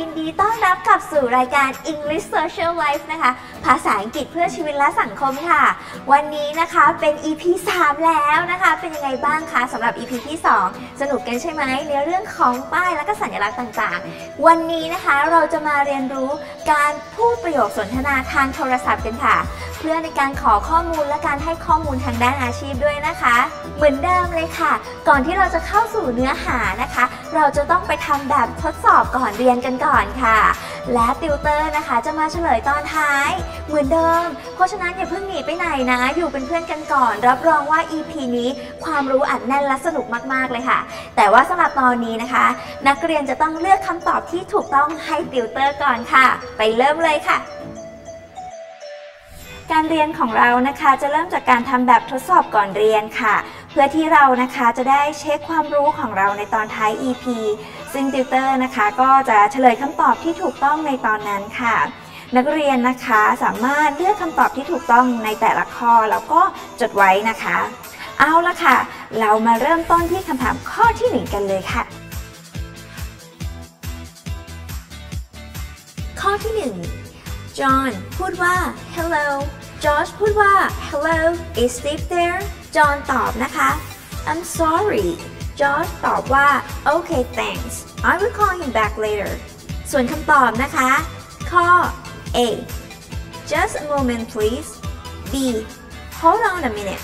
ยินดีต้อนรับกลับสู่รายการ English Social Life นะคะ ภาษาอังกฤษเพื่อชีวิตและสังคมค่ะ วันนี้นะคะเป็น EP 3 แล้วนะคะ เป็นยังไงบ้างคะสำหรับ EP ที่ 2 สนุกกันใช่ไหมในเรื่องของป้ายและก็สัญลักษณ์ต่างๆ วันนี้นะคะเราจะมาเรียนรู้การพูดประโยคสนทนาทางโทรศัพท์กันค่ะ เพื่อในการขอข้อมูลและการให้ข้อมูลทางด้านอาชีพด้วยนะคะ เหมือนเดิมเลยค่ะ ก่อนที่เราจะเข้าสู่เนื้อหานะคะ เราจะต้องไปทำแบบทดสอบก่อนเรียนกันก่อน่อนค่ะ และติวเตอร์นะคะจะมาเฉลยตอนท้ายเหมือนเดิม เพราะฉะนั้นอย่าเพิ่งหนีไปไหนนะ อยู่เป็นเพื่อนกันก่อน รับรองว่า EP นี้ความรู้อัดแน่นและสนุกมากๆเลยค่ะ แต่ว่าสำหรับตอนนี้นะคะ นักเรียนจะต้องเลือกคำตอบที่ถูกต้องให้ติวเตอร์ก่อนค่ะ ไปเริ่มเลยค่ะการเรียนของเรานะคะจะเริ่มจากการทำแบบทดสอบก่อนเรียนค่ะ เพื่อที่เรานะคะจะได้เช็คความรู้ของเราในตอนท้าย EP ซึ่งติวเตอร์นะคะก็จะเฉลยคำตอบที่ถูกต้องในตอนนั้นค่ะ นักเรียนนะคะสามารถเลือกคำตอบที่ถูกต้องในแต่ละข้อแล้วก็จดไว้นะคะ เอาละค่ะ เรามาเริ่มต้นที่คำถามข้อที่หนึ่งกันเลยค่ะ ข้อที่หนึ่ง John พูดว่า hello Josh พูดว่า hello is Steve there John ตอบนะคะ I'm sorry Josh ตอบว่า okay thanks I will call him back later ส่วนคำตอบนะคะ ข้อ A just a moment please B hold on a minute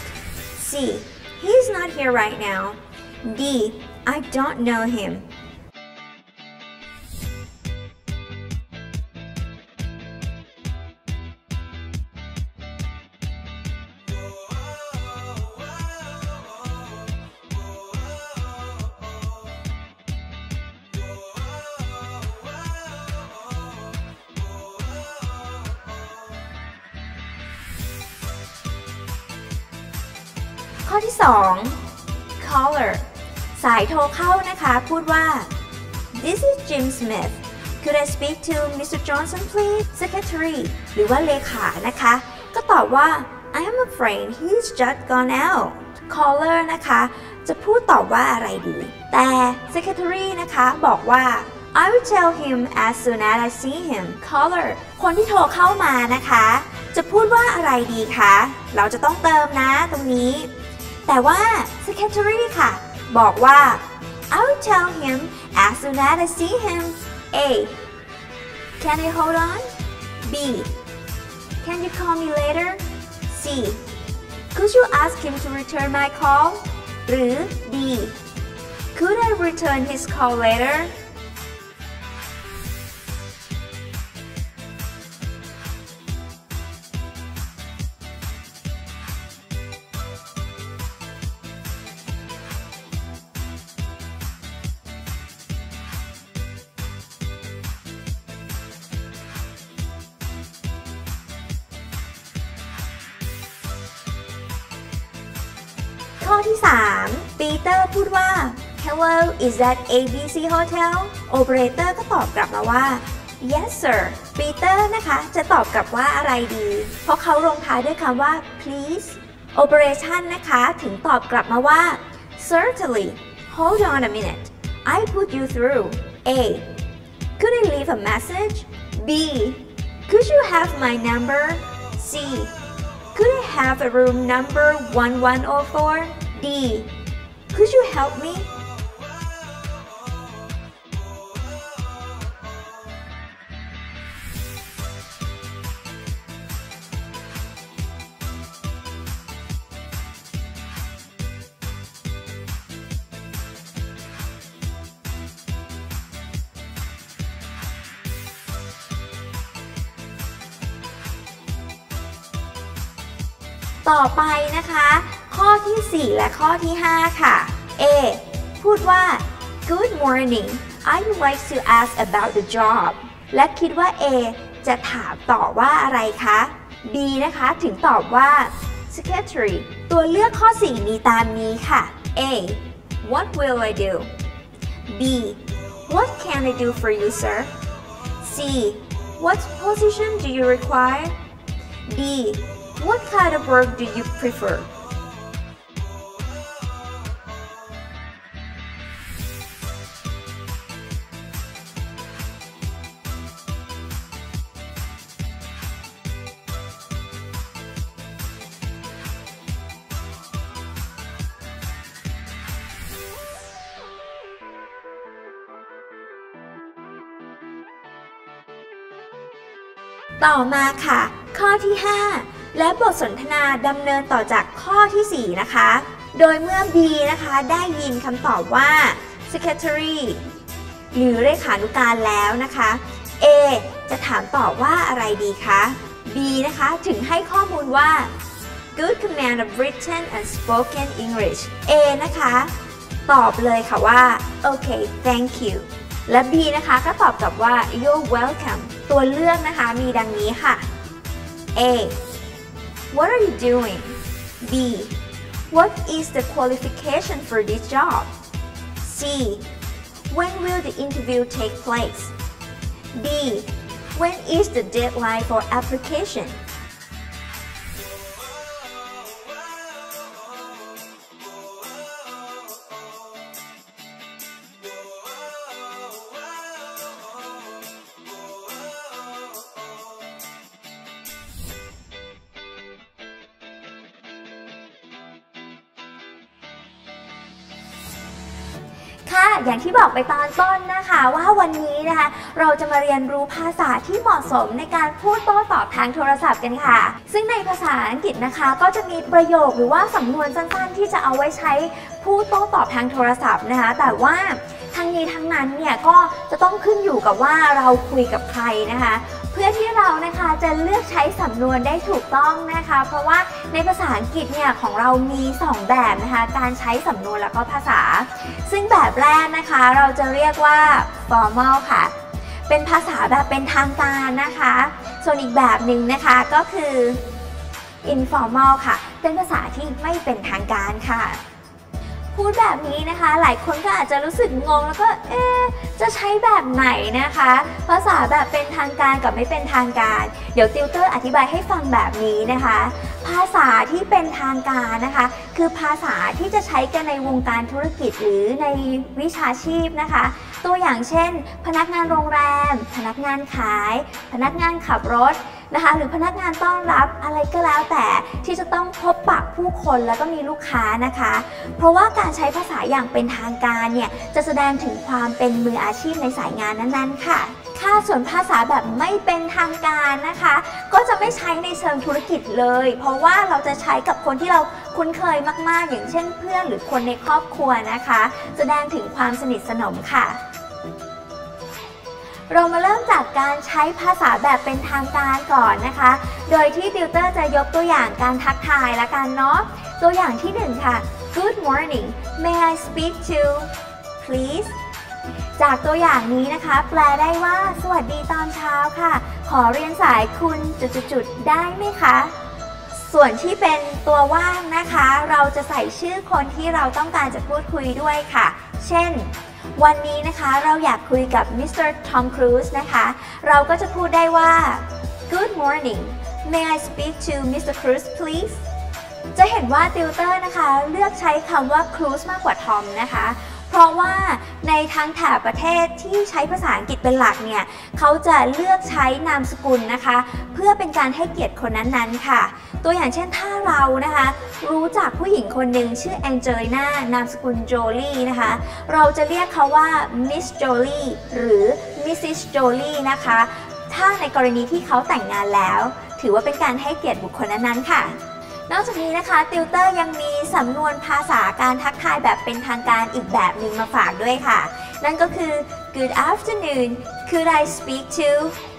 C he's not here right now D I don't know him ายโทรเข้านะคะ พูดว่า This is Jim Smith Could I speak to Mr. Johnson please secretary หรือว่าเลขานะคะ ก็ตอบว่า I am afraid he's just gone out caller นะคะ จะพูดตอบว่าอะไรดี แต่ secretary นะคะบอกว่า I will tell him as soon as I see him caller คนที่โทรเข้ามานะคะ จะพูดว่าอะไรดีคะ เราจะต้องเติมนะตรงนี้ แต่ว่า secretary ค่ะ บอกว่า I will tell him as soon as I see him A Can you hold on B Can you call me later C Could you ask him to return my call หรือ D Could I return his call later 3 ปีเตอร์พูดว่า Hello is that ABC Hotel Operator ก็ตอบกลับมาว่า Yes sir ปีเตอร์นะคะ จะตอบกลับว่าอะไรดี เพราะเขาลงท้ายด้วยคำว่า please Operation นะคะ ถึงตอบกลับมาว่า Certainly Hold on a minute I put you through A Could I leave a message B Could you have my number C Could I have a room number 1104? D. Could you help me? ต่อไปนะคะ ที่ 4 และข้อที่ 5 ค่ะ A พูดว่า Good morning I'd like to ask about the job และคิดว่า A จะถามต่อว่าอะไรคะ B นะคะถึงตอบว่า secretary ตัวเลือกข้อ 4 มีตามนี้ค่ะ A What will I do B What can I do for you sir C What position do you require D What kind of work do you prefer ต่อมาค่ะ ข้อที่ 5 และบทสนทนาดำเนินต่อจากข้อที่ 4 นะคะ โดยเมื่อ B นะคะได้ยินคำตอบว่า secretary หรือเลขานุการแล้วนะคะ A จะถามตอบว่าอะไรดีคะ B นะคะถึงให้ข้อมูลว่า good command of written and spoken English A นะคะ ตอบเลยค่ะว่าโอเค thank you และ B นะคะก็ตอบกลับว่า you're welcome ตัวเลือกนะคะมีดังนี้ค่ะ A What are you doing B What is the qualification for this job C When will the interview take place D When is the deadline for application ที่บอกไปตอนต้นนะคะว่าวันนี้นะคะ เราจะมาเรียนรู้ภาษาที่เหมาะสมในการพูดโต้ตอบทางโทรศัพท์กันค่ะ ซึ่งในภาษาอังกฤษนะคะก็จะมีประโยคหรือว่าสำนวนสั้นๆ ที่จะเอาไว้ใช้พูดโต้ตอบทางโทรศัพท์นะคะ แต่ว่าทั้งนี้ทั้งนั้นเนี่ยก็จะต้องขึ้นอยู่กับว่าเราคุยกับใครนะคะ พื่อที่เรานะคะจะเลือกใช้สำนวนได้ถูกต้องนะคะ เพราะว่าในภาษาอังกฤษเนี่ยของเรามี 2 แบบนะคะการใช้สำนวนแล้วก็ภาษา ซึ่งแบบแรกนะคะ เราจะเรียกว่า formal ค่ะ เป็นภาษาแบบเป็นทางการนะคะ ส่วนอีกแบบหนึ่งนะคะก็คือ informal ค่ะ เป็นภาษาที่ไม่เป็นทางการค่ะ พูดแบบนี้นะคะ หลายคนก็อาจจะรู้สึกงงแล้วก็เอ๊จะใช้แบบไหนนะคะ ภาษาแบบเป็นทางการกับไม่เป็นทางการ เดี๋ยวติวเตอร์อธิบายให้ฟังแบบนี้นะคะ ภาษาที่เป็นทางการนะคะ คือภาษาที่จะใช้กันในวงการธุรกิจหรือในวิชาชีพนะคะ ตัวอย่างเช่น พนักงานโรงแรม พนักงานขาย พนักงานขับรถ นะคะ หรือพนักงานต้อนรับอะไรก็แล้วแต่ที่จะต้องพบปะผู้คนแล้วก็มีลูกค้านะคะ เพราะว่าการใช้ภาษาอย่างเป็นทางการเนี่ยจะแสดงถึงความเป็นมืออาชีพในสายงานนั้นๆ ค่ะค่าส่วนภาษาแบบไม่เป็นทางการนะคะ ก็จะไม่ใช้ในเชิงธุรกิจเลย เพราะว่าเราจะใช้กับคนที่เราคุ้นเคยมากๆ อย่างเช่นเพื่อนหรือคนในครอบครัวนะคะ แสดงถึงความสนิทสนมค่ะ เรามาเริ่มจากการใช้ภาษาแบบเป็นทางการก่อนนะคะ โดยที่ติวเตอร์จะยกตัวอย่างการทักทายละกันเนาะ ตัวอย่างที่หนึ่งค่ะ Good morning may I speak to please จากตัวอย่างนี้นะคะ แปลได้ว่าสวัสดีตอนเช้าค่ะ ขอเรียนสายคุณจุดๆได้ไหมคะ ส่วนที่เป็นตัวว่างนะคะ เราจะใส่ชื่อคนที่เราต้องการจะพูดคุยด้วยค่ะ เช่น วันนี้นะคะเราอยากคุยกับมิสเตอร์ทอมครูซนะคะ เราก็จะพูดได้ว่า Good morning may I speak to Mr. Cruise please จะเห็นว่าติวเตอร์นะคะ เลือกใช้คำว่า Cruz มากกว่าทอมนะคะ เพราะว่าในทั้งแถบประเทศที่ใช้ภาษาอังกฤษเป็นหลักเนี่ยเขาจะเลือกใช้นามสกุลนะคะ เพื่อเป็นการให้เกียรติคนนั้นๆค่ะ ตัวอย่างเช่นถ้าเรานะคะ รู้จักผู้หญิงคนหนึ่งชื่อแองเจลิน่านามสกุลโจลี่นะคะ เราจะเรียกเขาว่ามิสโจลี่หรือมิสซิสโจลี่นะคะ ถ้าในกรณีที่เขาแต่งงานแล้ว ถือว่าเป็นการให้เกียรติบุคคลนั้นๆค่ะ นอกจากนี้นะคะติวเตอร์ยังมีสำนวนภาษาการทักทายแบบเป็นทางการอีกแบบหนึ่งมาฝากด้วยค่ะ นั่นก็คือ Good afternoon could I speak to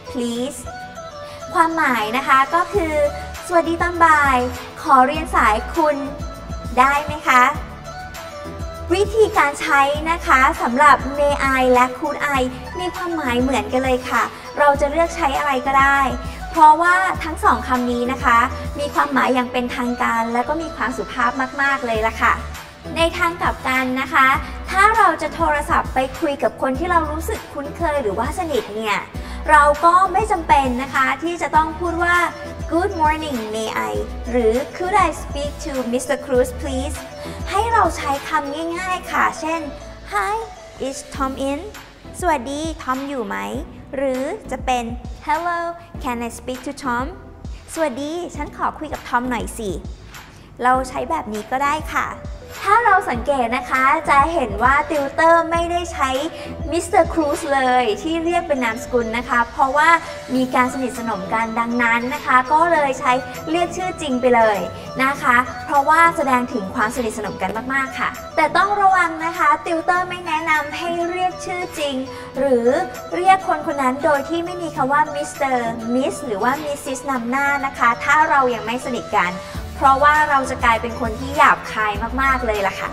please ความหมายนะคะก็คือ สวัสดีตอนบ่าย ขอเรียนสายคุณได้ไหมคะ วิธีการใช้นะคะสำหรับ may I และ could I มีความหมายเหมือนกันเลยค่ะ เราจะเลือกใช้อะไรก็ได้ เพราะว่าทั้งสองคำนี้นะคะ มีความหมายอย่างเป็นทางการ และก็มีความสุภาพมาก ๆ เลยล่ะค่ะ ในทางกลับกันนะคะ ถ้าเราจะโทรศัพท์ไปคุยกับคนที่เรารู้สึกคุ้นเคยหรือว่าสนิทเนี่ยเราก็ไม่จำเป็นนะคะที่จะต้องพูดว่า Good morning may I หรือ Could I speak to Mr. Cruz please ให้เราใช้คำง่ายๆค่ะ เช่น Hi is Tom in สวัสดี ทอมอยู่ไหม หรือจะเป็น Hello can I speak to Tom สวัสดี ฉันขอคุยกับทอมหน่อยสิ เราใช้แบบนี้ก็ได้ค่ะ ถ้าเราสังเกตนะคะจะเห็นว่าติวเตอร์ไม่ได้ใช้มิสเตอร์ครูซเลยที่เรียกเป็นนามสกุลนะคะ เพราะว่ามีการสนิทสนมกันดังนั้นนะคะ ก็เลยใช้เรียกชื่อจริงไปเลยนะคะ เพราะว่าแสดงถึงความสนิทสนมกันมากๆค่ะ แต่ต้องระวังนะคะติวเตอร์ไม่แนะนำให้เรียกชื่อจริง หรือเรียกคนคนนั้นโดยที่ไม่มีคำว่ามิสเตอร์มิสหรือว่ามิสซิสนำหน้านะคะ ถ้าเรายังไม่สนิทกัน เพราะว่าเราจะกลายเป็นคนที่หยาบคายมากๆเลยล่ะค่ะ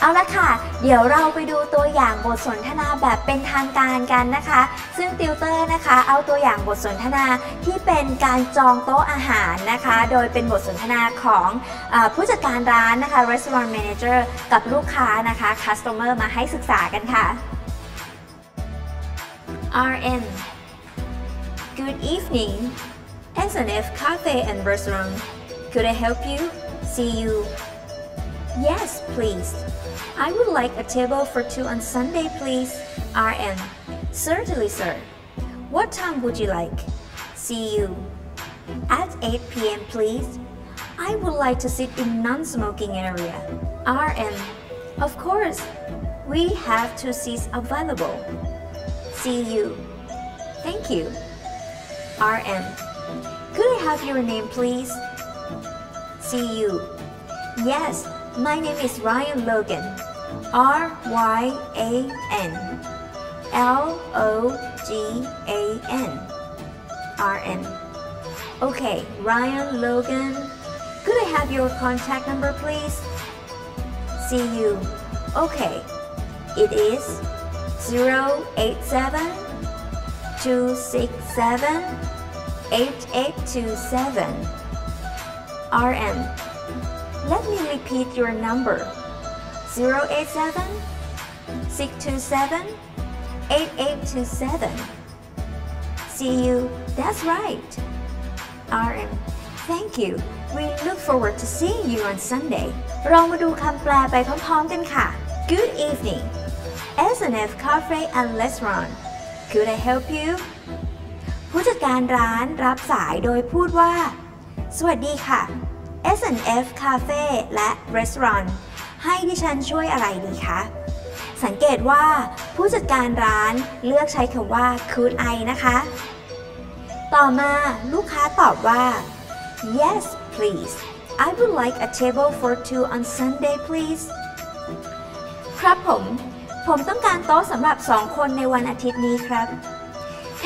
เอาละค่ะ เดี๋ยวเราไปดูตัวอย่างบทสนทนาแบบเป็นทางการกันนะคะ ซึ่งติวเตอร์นะคะ เอาตัวอย่างบทสนทนาที่เป็นการจองโต๊ะอาหารนะคะ โดยเป็นบทสนทนาของผู้จัดการร้านนะคะ restaurant manager กับลูกค้านะคะ customer มาให้ศึกษากันค่ะ RN Good evening SNF Cafe and Restaurant Could I help you? See you Yes, please. I would like a table for two on Sunday, please. RM. Certainly, sir. What time would you like? See you. At 8 p.m., please. I would like to sit in non-smoking area. RM. Of course. We have two seats available. See you. Thank you. RN. Have your name, please? See you. Yes, my name is Ryan Logan. R Y A N L O G A N R N. Okay, Ryan Logan. Could I have your contact number, please? See you. Okay, it is 087 267 8827. RM. Let me repeat your number 087 627 8827. See you, that's right. RM, thank you. We look forward to seeing you on Sunday. เรามาดูคำแปลไปพร้อมๆกันค่ะ Good evening. SNF Cafe and Restaurant. Could I help you? ผู้จัดการร้านรับสายโดยพูดว่า สวัสดีค่ะ S&F Cafe และ Restaurant ให้ดิฉันช่วยอะไรดีคะ สังเกตว่าผู้จัดการร้านเลือกใช้คำว่า could I นะคะ ต่อมาลูกค้าตอบว่า yes please I would like a table for two on Sunday please ครับผม ผมต้องการโต๊ะสำหรับสองคนในวันอาทิตย์นี้ครับ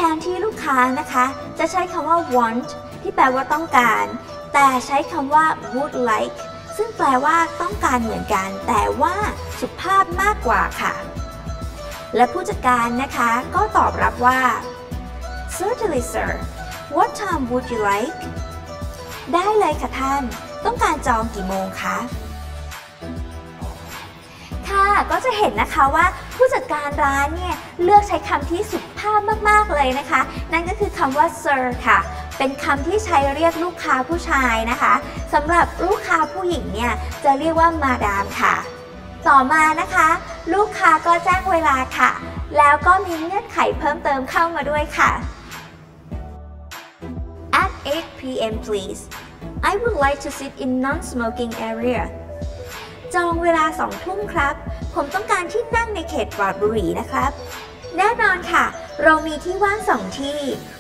ทนที่ลูกค้านะคะ จะใช้คำว่า want ที่แปลว่าต้องการ แต่ใช้คำว่า would like ซึ่งแปลว่าต้องการเหมือนกัน แต่ว่าสุภาพมากกว่าค่ะ และผู้จัดการนะคะก็ตอบรับว่า certainly sir what time would you like ได้เลยค่ะท่าน ต้องการจองกี่โมงคะ ค่ะ ก็จะเห็นนะคะว่าผู้จัดการร้านเนี่ยเลือกใช้คำที่สุภาพมากๆเลยนะคะ นั่นก็คือคำว่า sir ค่ะ เป็นคำที่ใช้เรียกลูกค้าผู้ชายนะคะสำหรับลูกค้าผู้หญิงเนี่ยจะเรียกว่ามาดามค่ะ ต่อมานะคะ ลูกค้าก็แจ้งเวลาค่ะ แล้วก็มีเงื่อนไขเพิ่มเติมเข้ามาด้วยค่ะ At 8 p.m. please I would like to sit in non-smoking area จองเวลาสองทุ่มครับ ผมต้องการที่นั่งในเขตปลอดบุหรี่นะครับ แน่นอนค่ะ เรามีที่ว่างสองที่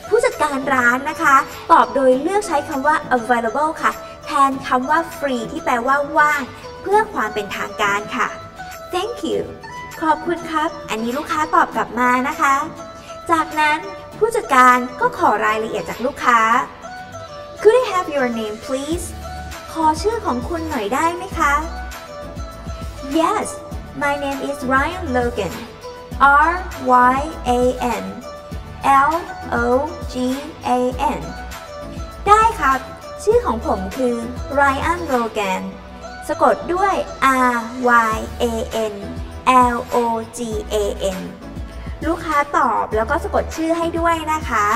ผู้จัดการร้านนะคะ ตอบโดยเลือกใช้คำว่า available ค่ะ แทนคำว่า free ที่แปลว่าว่าง เพื่อความเป็นทางการค่ะ thank you ขอบคุณครับ อันนี้ลูกค้าตอบกลับมานะคะ จากนั้นผู้จัดการก็ขอรายละเอียดจากลูกค้า could I have your name please ขอชื่อของคุณหน่อยได้ไหมคะ Yes my name is Ryan Logan R Y A N L O G A N ได้ครับ ชื่อของผมคือ Ryan Logan สะกดด้วย R Y A N L O G A N ลูกค้าตอบแล้วก็สะกดชื่อให้ด้วยนะคะ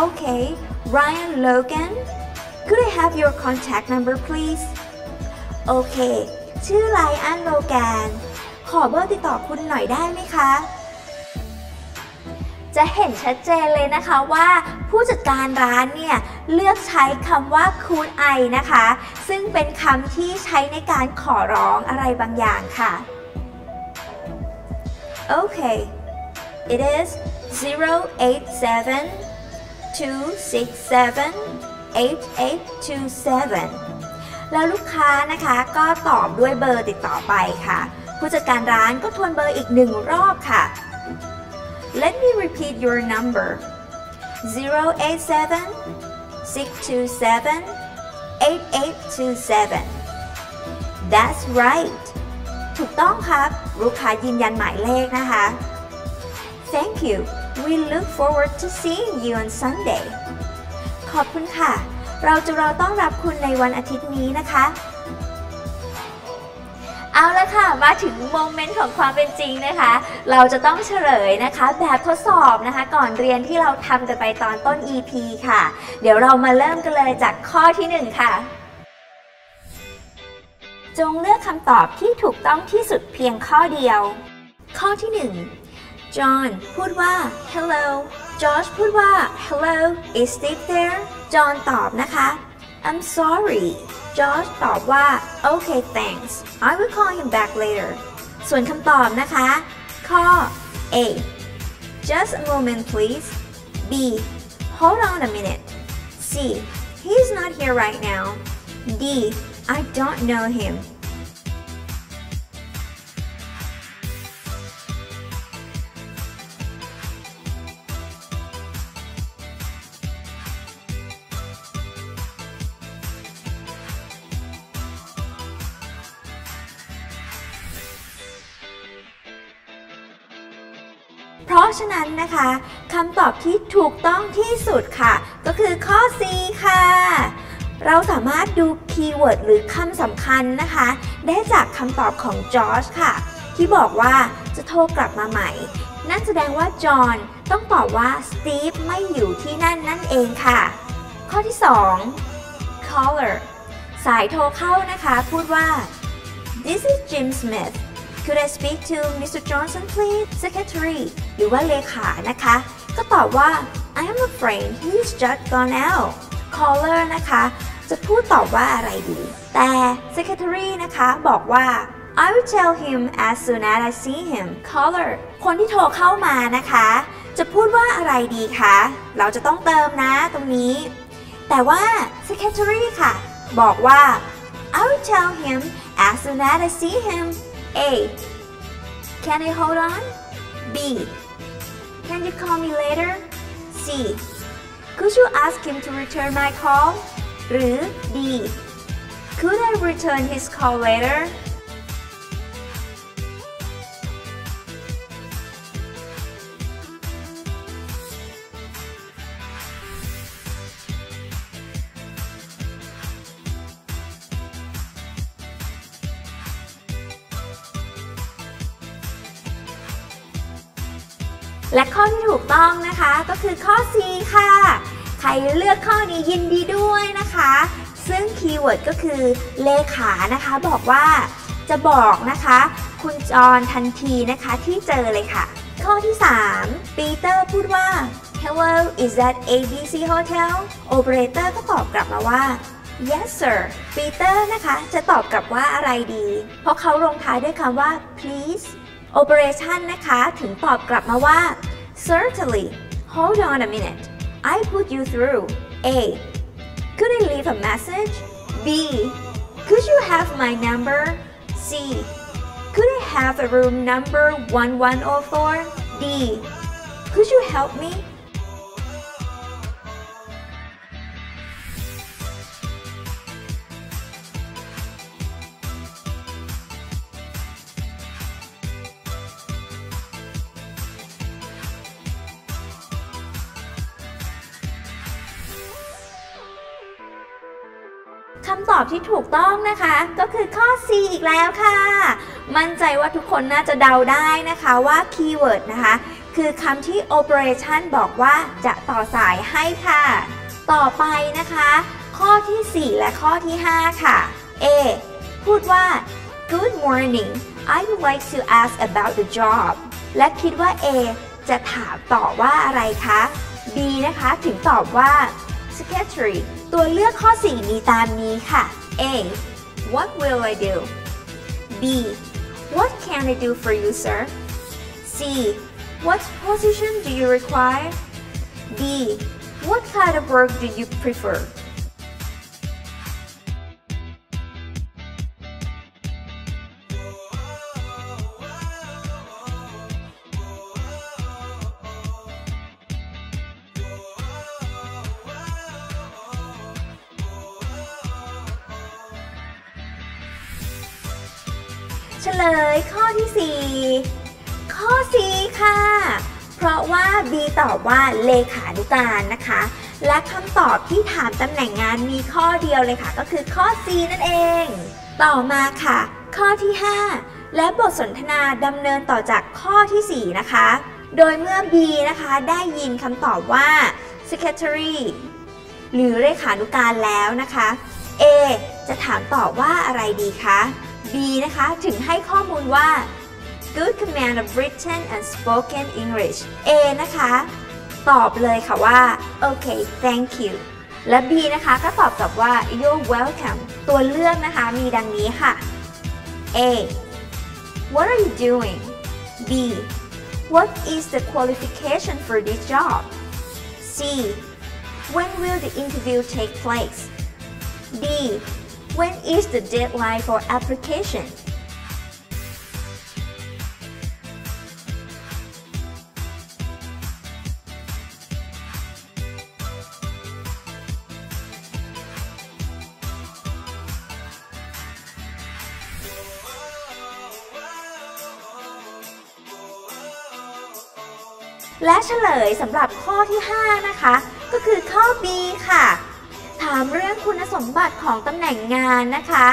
Okay Ryan Logan could I have your contact number please ชื่อ Ryan Logan ขอเบอร์ติดต่อคุณหน่อยได้ไหมคะ จะเห็นชัดเจนเลยนะคะว่าผู้จัดการร้านเนี่ย เลือกใช้คำว่า could I นะคะ ซึ่งเป็นคำที่ใช้ในการขอร้องอะไรบางอย่างค่ะ Okay it is 087 267 8827 แล้วลูกค้านะคะก็ตอบด้วยเบอร์ติดต่อไปค่ะ ผู้จัดการร้านก็ทวนเบอร์อีกหนึ่งรอบค่ะ Let me repeat your number 087 627 8827 That's right ถูกต้องครับ ลูกค้ายืนยันหมายเลขนะคะ Thank you we look forward to seeing you on Sunday ขอบคุณค่ะ เราจะรอต้อนรับคุณในวันอาทิตย์นี้นะคะ เอาละค่ะ มาถึงโมเมนต์ของความเป็นจริงนะคะ เราจะต้องเฉลยนะคะ แบบทดสอบนะคะ ก่อนเรียนที่เราทำกันไปตอนต้น EP ค่ะ เดี๋ยวเรามาเริ่มกันเลยจากข้อที่ 1 ค่ะจงเลือกคำตอบที่ถูกต้องที่สุดเพียงข้อเดียว ข้อที่ 1 John พูดว่า hello Josh พูดว่า hello is Steve there John ตอบนะคะ I'm sorry Josh ตอบว่า okay thanks I will call him back later ส่วนคำตอบนะคะ ข้อ A just a moment please B hold on a minute C he's not here right now D I don't know him เพราะฉะนั้นนะคะคำตอบที่ถูกต้องที่สุดค่ะ ก็คือข้อ C ค่ะ เราสามารถดู keyword หรือคำสำคัญนะคะ ได้จากคำตอบของจอร์จค่ะ ที่บอกว่าจะโทรกลับมาใหม่ นั่นแสดงว่าจอห์นต้องตอบว่าสตีฟไม่อยู่ที่นั่นนั่นเองค่ะ ข้อที่ 2 caller สายโทรเข้านะคะ พูดว่า This is Jim Smith Could I speak to Mr. Johnson please secretary หรือว่าเลขานะคะ ก็ตอบว่า I am afraid he's just gone out caller นะคะ จะพูดตอบว่าอะไรดี แต่ secretary นะคะบอกว่า I will tell him as soon as I see him caller คนที่โทรเข้ามานะคะ จะพูดว่าอะไรดีคะ เราจะต้องเติมนะตรงนี้ แต่ว่า secretary ค่ะ บอกว่า I will tell him as soon as I see him A Can I hold on? B Can you call me later? C Could you ask him to return my call? หรือ D Could I return his call later? และข้อที่ถูกต้องนะคะก็คือข้อ C ค่ะ ใครเลือกข้อนี้ยินดีด้วยนะคะ ซึ่ง keyword ก็คือเลขานะคะบอกว่าจะบอกนะคะ คุณจรทันทีนะคะที่เจอเลยค่ะ ข้อที่ 3 ปีเตอร์พูดว่า Hello is that ABC Hotel Operator ก็ตอบกลับมาว่า Yes sir ปีเตอร์นะคะจะตอบกลับว่าอะไรดี เพราะเขาลงท้ายด้วยคำว่า please Operation นะคะถึงตอบกลับมาว่า Certainly Hold on a minute I put you through A Could I leave a message? B Could you have my number? C Could I have a room number 1104? D Could you help me? ตอบที่ถูกต้องนะคะ ก็คือข้อ C อีกแล้วค่ะ มั่นใจว่าทุกคนน่าจะเดาได้นะคะว่า keyword นะคะ คือคำที่ operator บอกว่าจะต่อสายให้ค่ะ ต่อไปนะคะ ข้อที่ 4 และข้อที่ 5 ค่ะ A พูดว่า Good morning I would like to ask about the job และคิดว่า A จะถามต่อว่าอะไรคะ B นะคะถึงตอบว่า secretary ตัวเลือกข้อ 4 มีตามนี้ค่ะ A What will I do B What can I do for you sir C What position do you require D What kind of work do you prefer เฉลยข้อที่ 4 ข้อ C ค่ะ เพราะว่า B ตอบว่าเลขานุการนะคะ และคำตอบที่ถามตำแหน่งงานมีข้อเดียวเลยค่ะ ก็คือข้อ C นั่นเอง ต่อมาค่ะ ข้อที่ 5 และบทสนทนาดำเนินต่อจากข้อที่ 4 นะคะ โดยเมื่อ B นะคะได้ยินคำตอบว่า secretary หรือเลขานุการแล้วนะคะ A จะถามตอบว่าอะไรดีคะ B นะคะ ถึงให้ข้อมูลว่า good command of written and spoken English A นะคะ ตอบเลยค่ะว่า okay thank you และ B นะคะก็ตอบกลับว่า you're welcome ตัวเลือกนะคะมีดังนี้ค่ะ A what are you doing B what is the qualification for this job C when will the interview take place D when is the deadline for application และเฉลยสำหรับข้อที่ 5 นะคะ ก็คือข้อ B ค่ะ ถามเรื่องคุณสมบัติของตำแหน่งงานนะคะ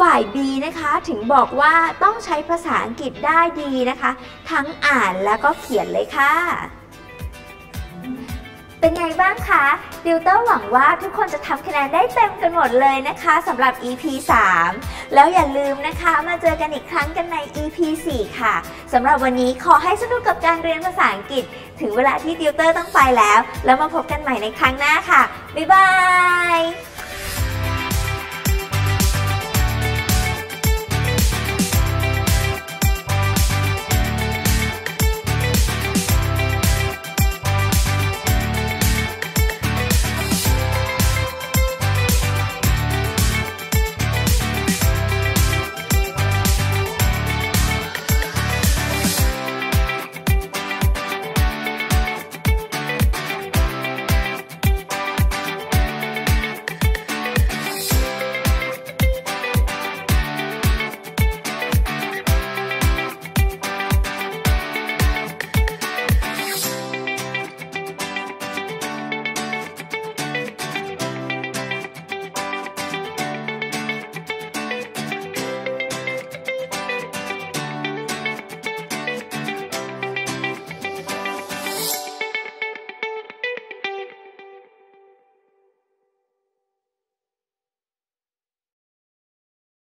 ฝ่าย B นะคะถึงบอกว่าต้องใช้ภาษาอังกฤษได้ดีนะคะ ทั้งอ่านแล้วก็เขียนเลยค่ะ เป็นไงบ้างคะดิวเตอร์หวังว่าทุกคนจะทำคะแนนได้เต็มกันหมดเลยนะคะสำหรับ EP 3 แล้วอย่าลืมนะคะมาเจอกันอีกครั้งกันใน EP 4 ค่ะสำหรับวันนี้ขอให้สนุกกับการเรียนภาษาอังกฤษ ถึงเวลาที่ดิวเตอร์ต้องไปแล้ว แล้วมาพบกันใหม่ในครั้งหน้าค่ะ บ๊ายบาย